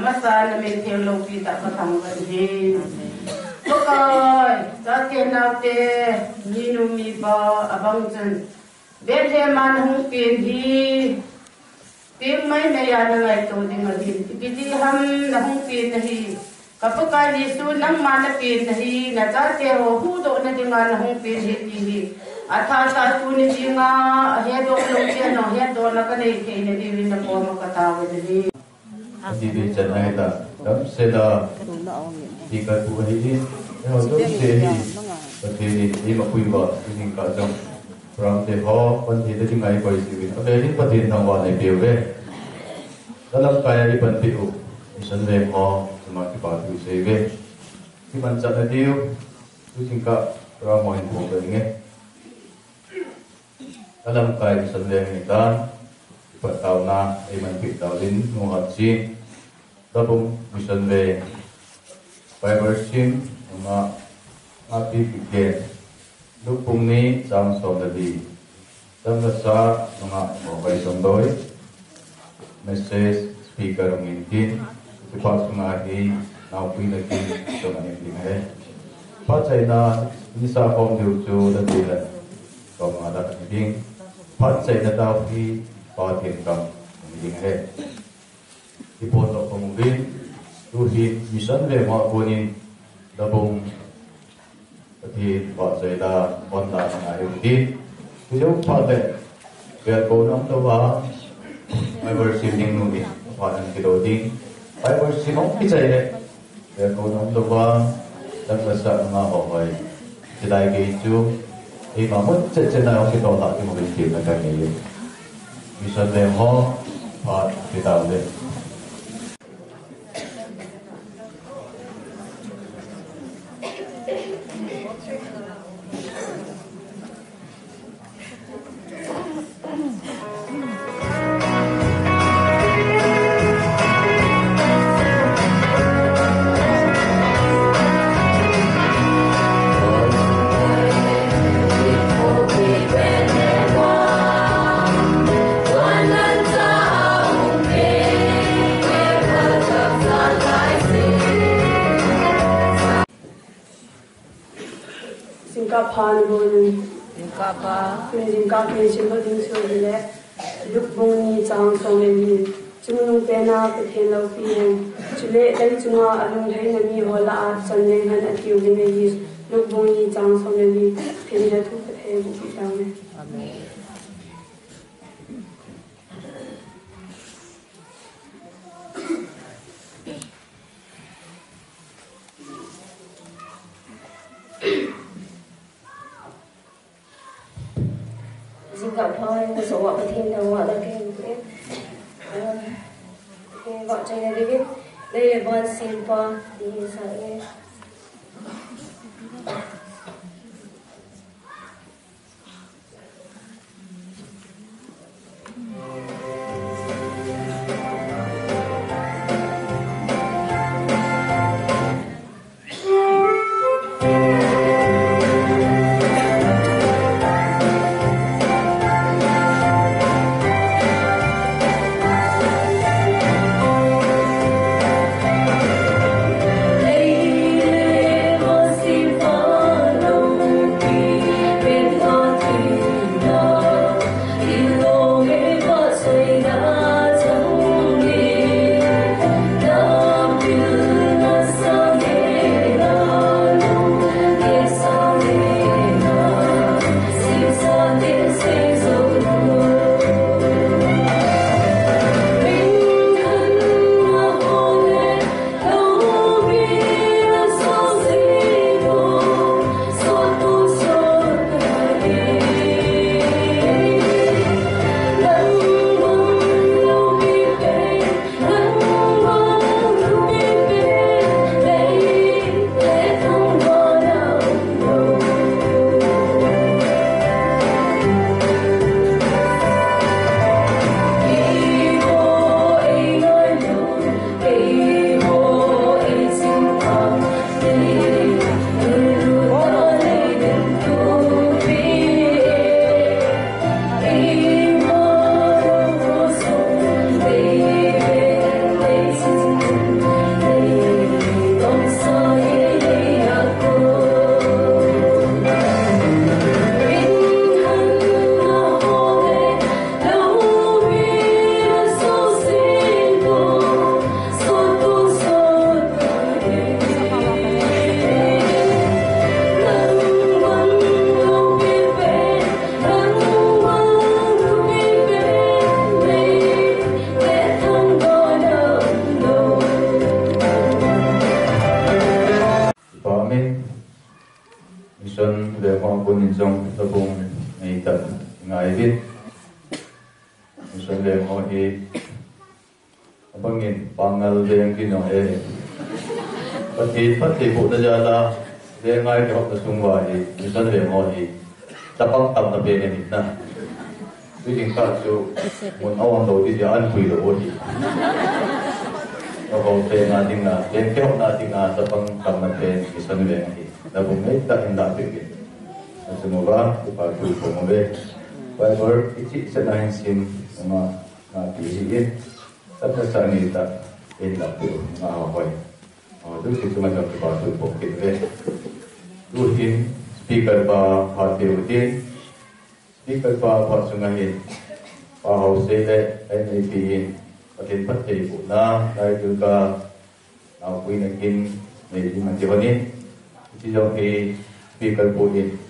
amasa na men te lo pi ta ka thang kan he ko kai ta te na te ni nu mi ba abang chen be he man hung pin hi tim mai na ya na ngai to ding a din ki di ham na hung pin na hi kapaka ni su nang ma na pin na hi na ta te ho hu do na ding na hung pin hi ti hi atha sa tu ni di nga he do lo ke no he do na ka nei ke ni di na ko ma ka ta wa ni di di chân này ta đấm xe là đi cái phụ hay đi nhưng mà đấm xe đi và thì đi mà quy vợ thì mình cả trong rồi thì họ vẫn thì tới ngày quay sự việc ở đây những vấn đề nào mà này biểu về đó là cái đi vấn đề sân về họ mà cái bảo thủ xe về khi mình chọn là điều tôi chính cả rồi mọi người cũng nghe dalam kai sandeng ni Phật tàu na em anh biết tàu đến at sin tapong mission ve mission sim phải api pigyan lupong mà sam bị da lúc cùng na trong mga mobile sondoy message speaker ng intin ipas bỏ hi na đối message speaker ông na intin thì phát na nisa đi nào chu là di la ko mga da intin phát chạy na tao xa có điều chú mình tìm thì còn mà công viên đã chạy na tao khi ngài hùng đi thì giống phát lệ về cố nông tàu vào. Mai vừa xin những nụ đi phát hành cái đồ đi phải vừa xin không cái chạy đấy về cố nông tàu vào đang là sợ mà họ hỏi, thì đại kỳ chú thì mà mất chân chân này ông cái đồ lại cái một cái chuyện là cái gì vì sao pe the lo pi yen chule dai chunga alung thai na mi hola a chan le han a tiu ni yi luk bung ni chang song le ni pe thu the bu pi Amen xin gọi thôi số gọi thêm đâu gọi là cái cái cái gọi cho người min zong ta bung nei ta ngai hi musal le mo hi abangin pangal deng ki no e pati pati bu bất kỳ la de ngai ki hok ta sung wa hi musal le mo hi ta pang tam ta be ne ni na tuy ta chú, muốn ao ăn đầu thì ăn quỳ đầu đi. Nó còn tên là tiếng là tên kéo là tiếng là tập bằng cầm mặt tên cái sân về thì. Là cũng hết ta hiện đại tuyệt vời dibantu the party of senahin sim sama nabi ini tapi saat ini tak enak tu ngawai. Oh, itu sih cuma satu batu pocket deh. Luhin speaker ba hati utin speaker ba ba sungai ba house le NAP speaker pati bu na dai juga na kui nakin ni di manjawani. Isi jauh speaker bu ini mà đấy là cần là anh bỏ cả tiếng nghe thì là cần này thì cần phải phải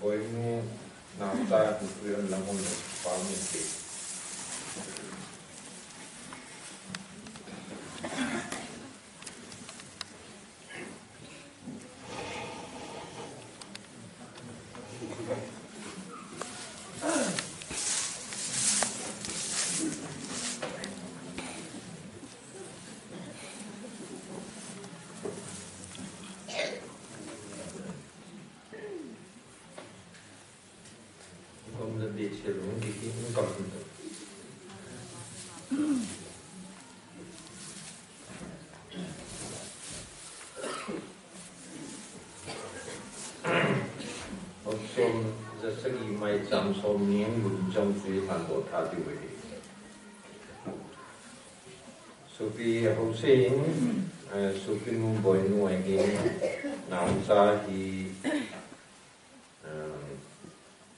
Bueno, no, está, pues, la mundo, para mí. Mai cham som niang bun trong suy phan bo tha ti wei Supi Hussein Supi mung boy nuai gi nam. Sa hi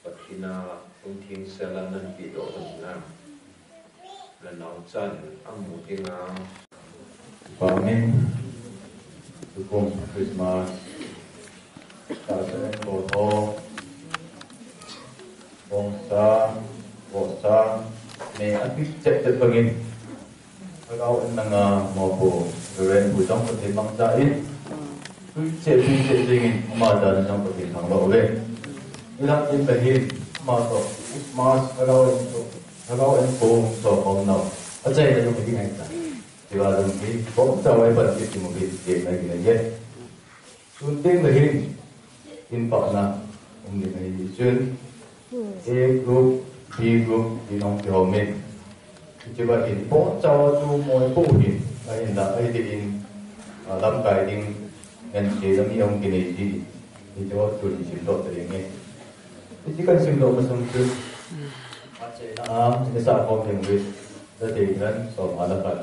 Patina ung thiên sa la nan pi do na la nau chan ko to Bong sa May api cek cek pangin Kalau nang mau po Gawin po trong pati mang sa in Tuy cek tuy cek dingin Umada na trong pati mang lo ulit Ilang in bahin Mato Mas kalau itu Kalau in po So kong no At sa ito yung pati ngayon thì là đồng chí cũng cho ấy vận cái một cái điểm này là nhất xuân in bảo là ông điểm này xuyên A group B group họ mình chỉ là in bỏ cho chú mỗi bộ hình là in là ấy thì in cái in ngân chế làm ông cái này thì thì cho chú đi xin đột tới nghe thì chỉ cần xin đột mà xong chứ. À thì sao không thành việc đó thì nên so mà là phải.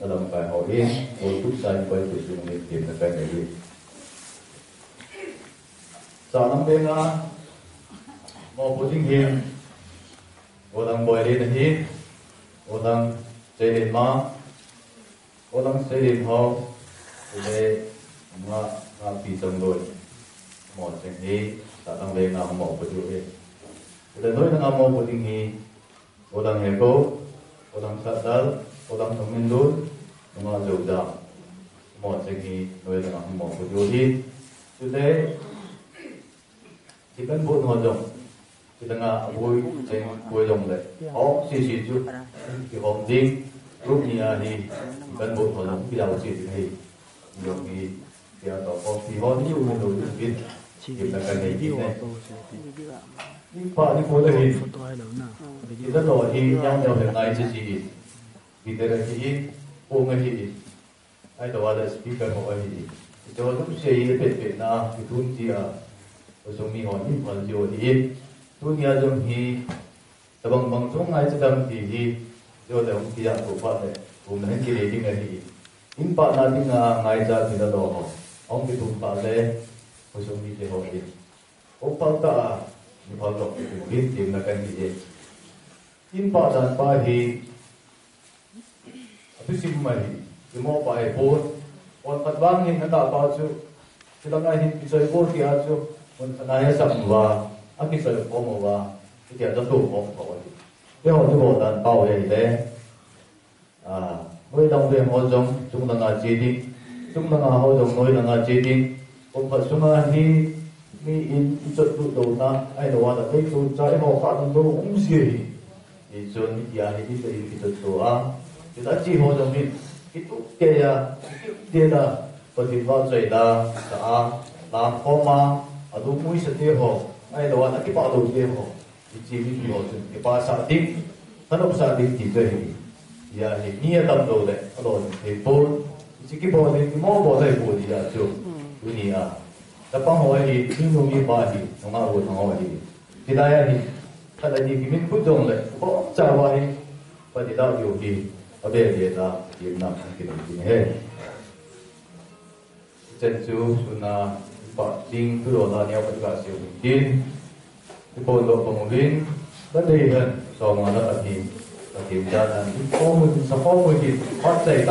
Dalam bài hỏi yên tôi chút sai quay từ dùng để tìm được cái này đi. Sau năm bên mô một bộ chính hiền một tăng bồi lên hiền một thằng xây lên má một thằng xây học, thì để mà mà bị sống rồi một chính hi ta tăng lên là một bộ chủ đề để nói tăng một bộ chính hiền một tăng hệ cố một thằng sát dầu orang pemilu mga joda mo tăng noy dengan mo hiền. Jodi thế thì bu no hoạt động nga boy sing boy dòng le ho si si ju ki hom ding lúc ni a ni ikan bu no jong ki daw si ni yong ki ya to ko ki ho ni u no ju ki kita kan ni ni ni pa ni ko da hi kita lo hi yang yo le ngai chi chi kita hi po nga hi ai to wala speaker mo hi cho dum se yi biết biết na itun ti a o so mi hon những phần jo thì tu nia dum hi tabang bang chung ai chadam ti hi jo da um ti ya ko pa le um na ki le ding hi. In pa na ding a ngai ja ti da do ho, ong ki tum pa le o so mi te ho hi. O pa ta ni pa lo ki ti na kan hi in pa dan pa hi tu sim mai ki mo pa e por on pat wang hin na ta pa chu sila nga hin ki soi por ki a chu on na ya sam wa aki ki soi ko mo wa ki ya da tu ko ko wa thế họ tu bộ đàn bảo vệ đấy à mỗi đồng về hỗ trợ, chúng ta ngã chế đi chúng ta ngã họ giống mỗi là ngã chế đi phải chúng ta hi mi in chút chút đầu na ai đâu là cái chỗ trái họ phát động đâu cũng gì thì chuẩn ya hi đi cái cái chút chỗ à thì đã chỉ hỗ trợ mi cái chút kia ya cái kia là có thể vào chơi là à làm khó mà à đúng mũi sẽ tiêu အဲ့တော့အတိပါတော်ကြီးရောဒီကြည့်ပြီးတော့ဒီပါစာတိဘယ်လိုစာတိကြည့်တယ်ရာဟိနိယတံတော်လေအတော်ဒီပေါ်ဒီကိပေါ်ဒီမောပေါ်တဲ့ပေါ်ဒီရာကျိုးဒုနီယာတပဟောရီဒီလိုမျိုးပါဒီငါ့ကိုဆောင်ဟောရီဒီလာရဟိခလာဒီကိမခုတုံးလေပေါ်ချာဝါရီပဒီလာယိုဒီအဘဲဒီတာဒီနာဖြစ်နေတယ်ဟဲ့ကျန်ကျိုးဆုနာ cái cái siêu tin cái bộ đồ bằng viên rất đây hơn so mà nó là thì là kiểm tra là cái có một số có một cái phát dây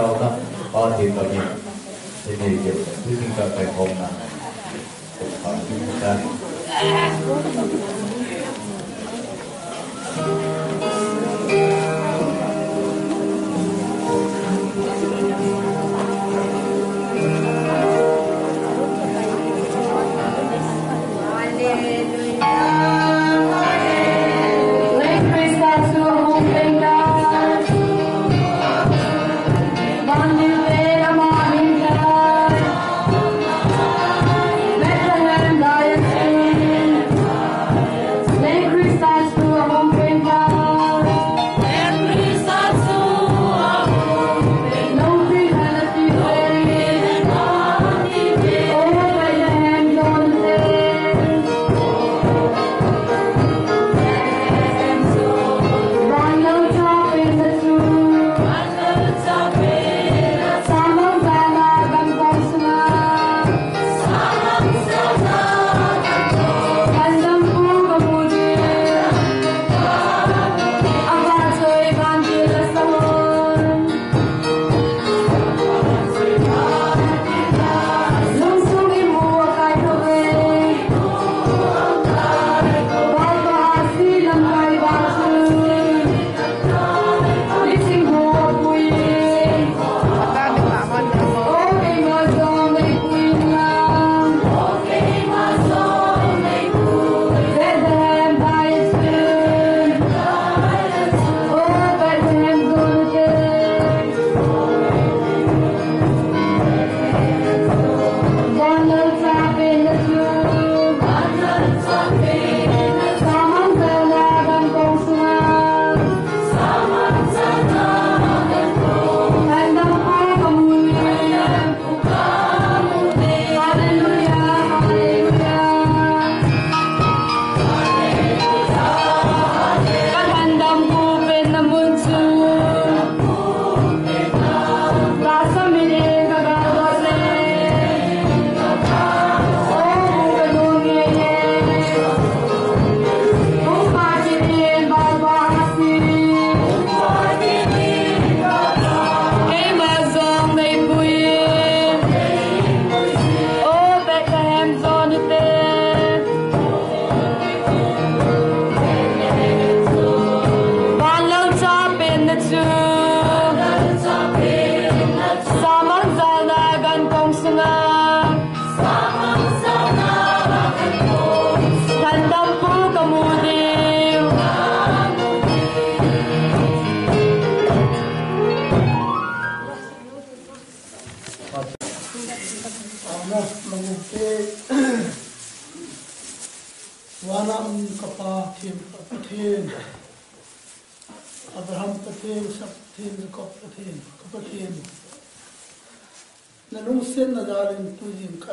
tàu na ba thì là gì thì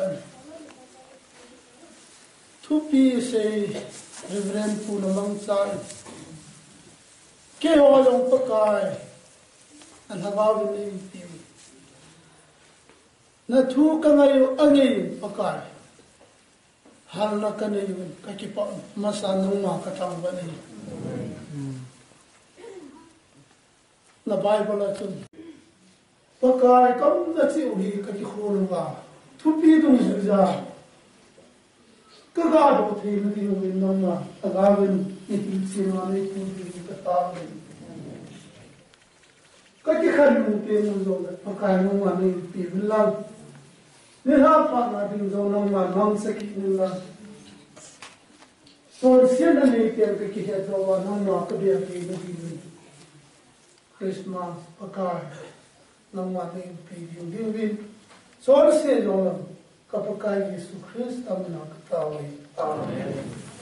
này cái cái tình trạng phải không na phải kiểm tra na thu ka ngayo angi pakai hal na ka ne yun ka ki pa masa nung ma ka tang ba ni na bible la chun pakai kam na chi uhi ka ki khol nga thupi dung zu ja ka ga do the na ni no min nong ma ta ga bin ni ti chi ma ni ku ni ka ta ni ka ki khan mu pe mu zo da pakai mu ma ni ti bin la ni ha pa na ding zo nong ma nam se ki ni la so sian na ni te ka ki ha zo wa nong ma ka dia ki nāngwā pē pē yun dīn bī sōr sē rō kāpa kāyī sū khrīs tam nā kātā wē Āmen